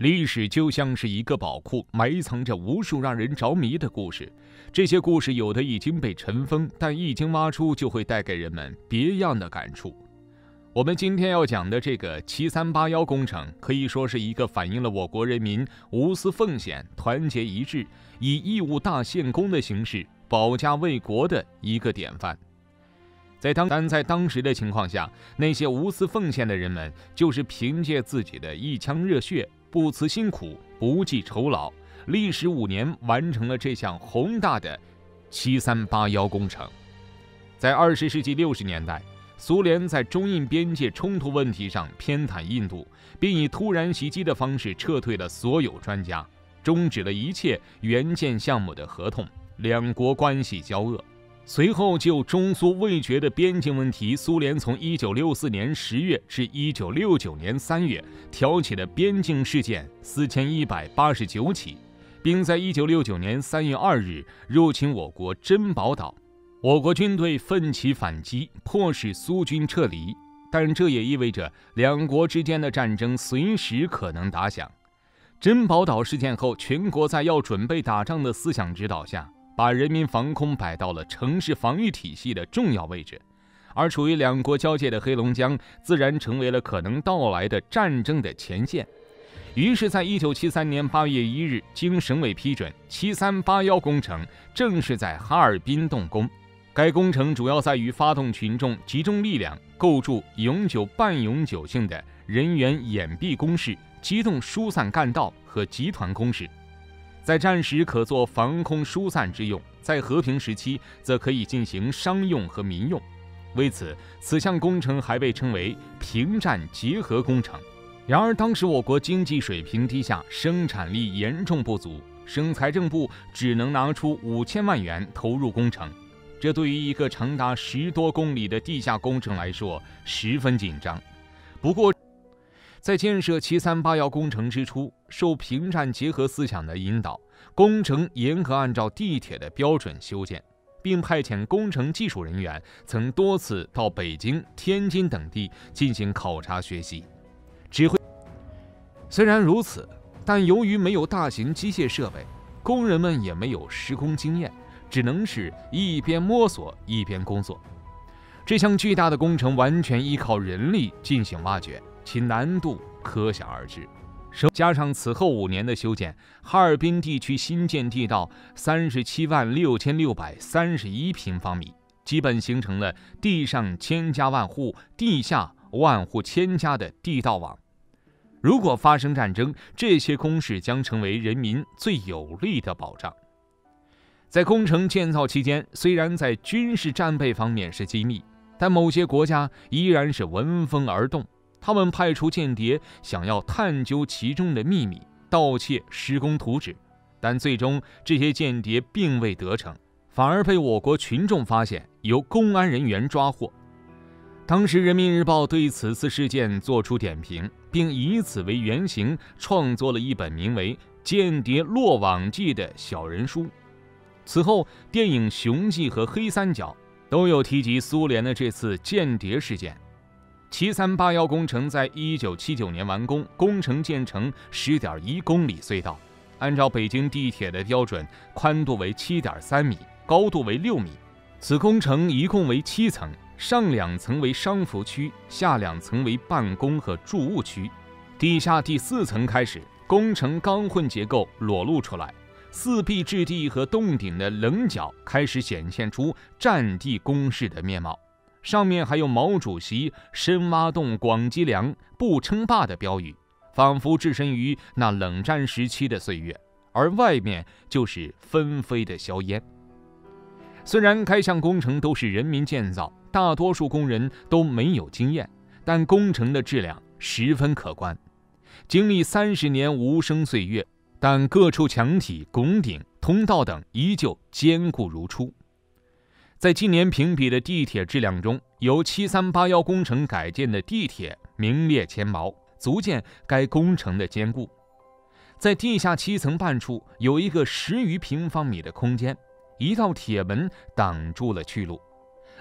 历史就像是一个宝库，埋藏着无数让人着迷的故事。这些故事有的已经被尘封，但一经挖出，就会带给人们别样的感触。我们今天要讲的这个七三八幺工程，可以说是一个反映了我国人民无私奉献、团结一致、以义务大献功的形式保家卫国的一个典范。在当但在当时的情况下，那些无私奉献的人们，就是凭借自己的一腔热血。不辞辛苦，不计酬劳，历时五年完成了这项宏大的“七三八幺”工程。在二十世纪六十年代，苏联在中印边界冲突问题上偏袒印度，并以突然袭击的方式撤退了所有专家，终止了一切援建项目的合同，两国关系交恶。随后，就中苏未决的边境问题，苏联从1964年10月至1969年3月挑起的边境事件4189起，并在1969年3月2日入侵我国珍宝岛，我国军队奋起反击，迫使苏军撤离。但这也意味着两国之间的战争随时可能打响。珍宝岛事件后，全国在要准备打仗的思想指导下。把人民防空摆到了城市防御体系的重要位置，而处于两国交界的黑龙江自然成为了可能到来的战争的前线。于是，在一九七三年八月一日，经省委批准，七三八幺工程正式在哈尔滨动工。该工程主要在于发动群众集中力量，构筑永久、半永久性的人员掩蔽工事、机动疏散干道和集团工事。在战时可做防空疏散之用，在和平时期则可以进行商用和民用。为此，此项工程还被称为平战结合工程。然而，当时我国经济水平低下，生产力严重不足，省财政部只能拿出五千万元投入工程。这对于一个长达十多公里的地下工程来说十分紧张。不过，在建设七三八幺工程之初，受平战结合思想的引导，工程严格按照地铁的标准修建，并派遣工程技术人员曾多次到北京、天津等地进行考察学习、指挥。虽然如此，但由于没有大型机械设备，工人们也没有施工经验，只能是一边摸索一边工作。这项巨大的工程完全依靠人力进行挖掘。其难度可想而知，加上此后五年的修建，哈尔滨地区新建地道三十七万六千六百三十一平方米，基本形成了地上千家万户、地下万户千家的地道网。如果发生战争，这些工事将成为人民最有力的保障。在工程建造期间，虽然在军事战备方面是机密，但某些国家依然是闻风而动。他们派出间谍，想要探究其中的秘密，盗窃施工图纸，但最终这些间谍并未得逞，反而被我国群众发现，由公安人员抓获。当时，《人民日报》对此次事件作出点评，并以此为原型创作了一本名为《间谍落网记》的小人书。此后，电影《雄记》和《黑三角》都有提及苏联的这次间谍事件。七三八幺工程在一九七九年完工，工程建成十点一公里隧道，按照北京地铁的标准，宽度为七点三米，高度为六米。此工程一共为七层，上两层为商服区，下两层为办公和住务区。地下第四层开始，工程钢混结构裸露出来，四壁质地和洞顶的棱角开始显现出战地工事的面貌。上面还有毛主席“深挖洞，广积粮，不称霸”的标语，仿佛置身于那冷战时期的岁月。而外面就是纷飞的硝烟。虽然该项工程都是人民建造，大多数工人都没有经验，但工程的质量十分可观。经历三十年无声岁月，但各处墙体、拱顶、通道等依旧坚固如初。在今年评比的地铁质量中，由七三八幺工程改建的地铁名列前茅，足见该工程的坚固。在地下七层半处有一个十余平方米的空间，一道铁门挡住了去路。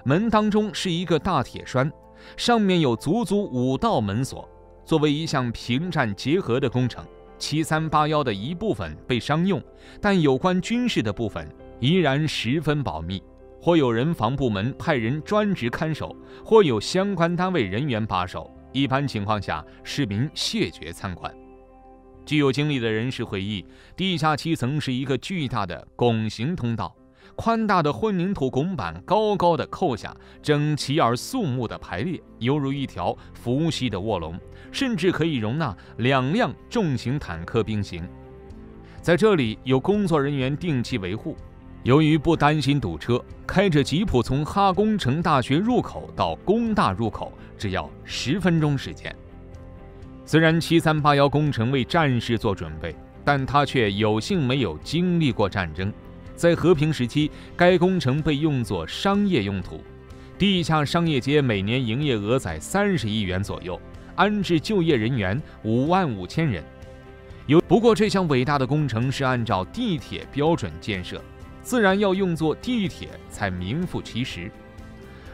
门当中是一个大铁栓，上面有足足五道门锁。作为一项平战结合的工程，七三八幺的一部分被商用，但有关军事的部分依然十分保密，或有人防部门派人专职看守，或有相关单位人员把守。一般情况下，市民谢绝参观。具有经历的人士回忆，地下七层是一个巨大的拱形通道，宽大的混凝土拱板高高的扣下，整齐而肃穆的排列，犹如一条伏羲的卧龙，甚至可以容纳两辆重型坦克并行。在这里有工作人员定期维护。由于不担心堵车，开着吉普从哈工程大学入口到工大入口只要十分钟时间。虽然七三八幺工程为战事做准备，但他却有幸没有经历过战争。在和平时期，该工程被用作商业用途，地下商业街每年营业额在三十亿元左右，安置就业人员五万五千人。有不过，这项伟大的工程是按照地铁标准建设，自然要用作地铁才名副其实。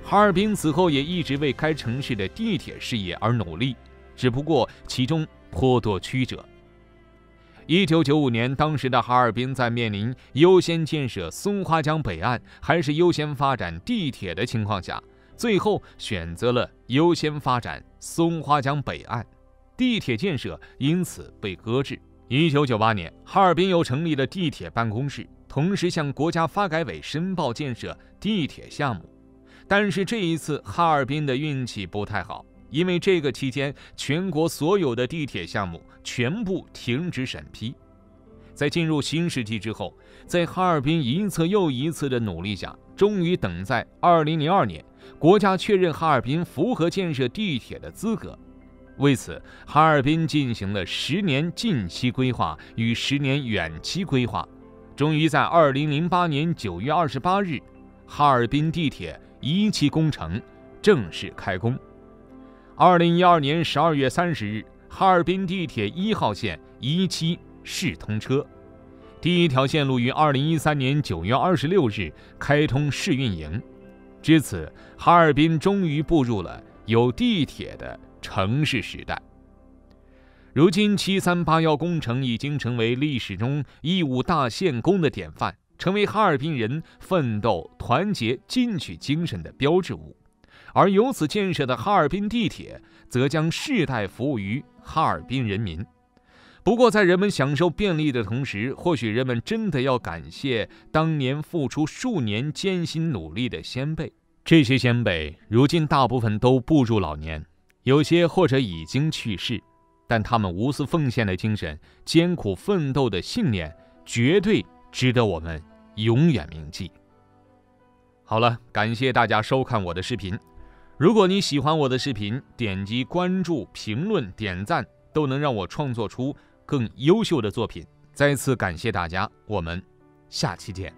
哈尔滨此后也一直为该城市的地铁事业而努力。只不过其中颇多曲折。一九九五年，当时的哈尔滨在面临优先建设松花江北岸还是优先发展地铁的情况下，最后选择了优先发展松花江北岸，地铁建设因此被搁置。一九九八年，哈尔滨又成立了地铁办公室，同时向国家发改委申报建设地铁项目。但是这一次，哈尔滨的运气不太好。因为这个期间，全国所有的地铁项目全部停止审批。在进入新世纪之后，在哈尔滨一次又一次的努力下，终于等在2002年，国家确认哈尔滨符合建设地铁的资格。为此，哈尔滨进行了十年近期规划与十年远期规划，终于在2008年9月28日，哈尔滨地铁一期工程正式开工。二零一二年十二月三十日，哈尔滨地铁一号线一期试通车，第一条线路于二零一三年九月二十六日开通试运营。至此，哈尔滨终于步入了有地铁的城市时代。如今，七三八幺工程已经成为历史中义务大献工的典范，成为哈尔滨人奋斗、团结、进取精神的标志物。而由此建设的哈尔滨地铁，则将世代服务于哈尔滨人民。不过，在人们享受便利的同时，或许人们真的要感谢当年付出数年艰辛努力的先辈。这些先辈如今大部分都步入老年，有些或者已经去世，但他们无私奉献的精神、艰苦奋斗的信念，绝对值得我们永远铭记。好了，感谢大家收看我的视频。如果你喜欢我的视频，点击关注、评论、点赞，都能让我创作出更优秀的作品。再次感谢大家，我们下期见。